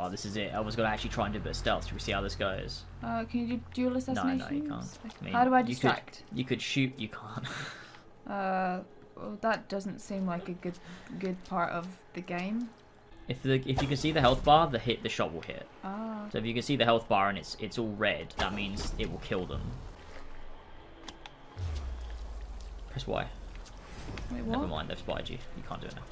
Oh, this is it. I was gonna actually try and do a bit of stealth. Should we see how this goes? Uh, can you do dual No, assassinations? no, you can't. I mean, How do I you could- distract? You could shoot. You can't. Uh, well, that doesn't seem like a good good part of the game. if the if you can see the health bar, the hit the shot will hit. Ah. So if you can see the health bar and it's it's all red, that means it will kill them. Press Y. Wait, Never mind, they've spotted you. You can't do it now.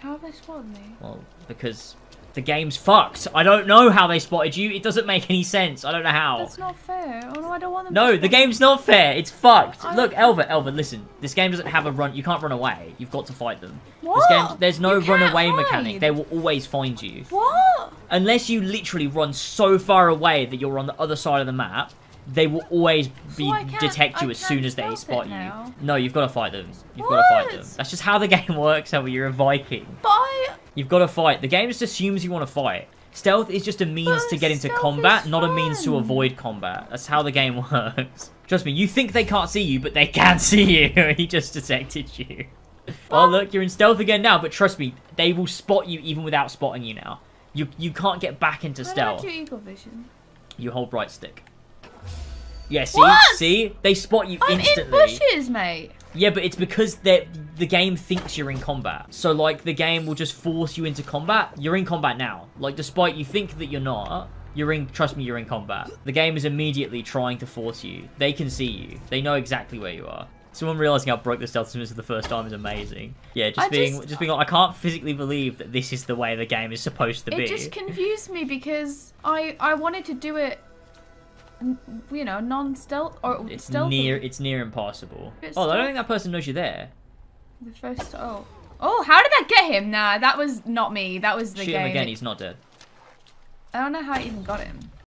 How have they spotted me? Well, because the game's fucked. I don't know how they spotted you. It doesn't make any sense. I don't know how. That's not fair. Oh no, I don't want them. No, the game's not fair. It's fucked. I- Look, Elva, Elva, listen. This game doesn't have a run. You can't run away. You've got to fight them. This What? game, there's no run away mechanic. They will always find you. What? Unless you literally run so far away that you're on the other side of the map, they will always be detect you as soon as they spot you. now? No, you've got to fight them. You've got to fight them. That's just how the game works, Elva. You're a Viking. But I. You've got to fight. The game just assumes you want to fight. Stealth is just a means But to get into combat, not a means to avoid combat. That's how the game works. Trust me, you think they can't see you, but they can see you. he just detected you. Oh look, you're in stealth again now, but trust me, they will spot you even without spotting you now. You you can't get back into How do I stealth. do eagle vision? You hold right stick. Yeah, see? What? See? They spot you I'm instantly. in bushes, mate. Yeah, but it's because the the game thinks you're in combat. So like the game will just force you into combat. You're in combat now. Like despite you think that you're not, you're in trust me, you're in combat. The game is immediately trying to force you. They can see you. They know exactly where you are. Someone realizing how broke the stealth system is for the first time is amazing. Yeah, just I being just- just being like I can't physically believe that this is the way the game is supposed to It be. It just confused me because I I wanted to do it, you know, non-stealth or it's stealth. near it's near impossible. It's Oh, I don't think that person knows you're there. The first oh oh how did that get him? Nah, that was not me. That was the Shoot game. him again, he's not dead. I don't know how I even got him.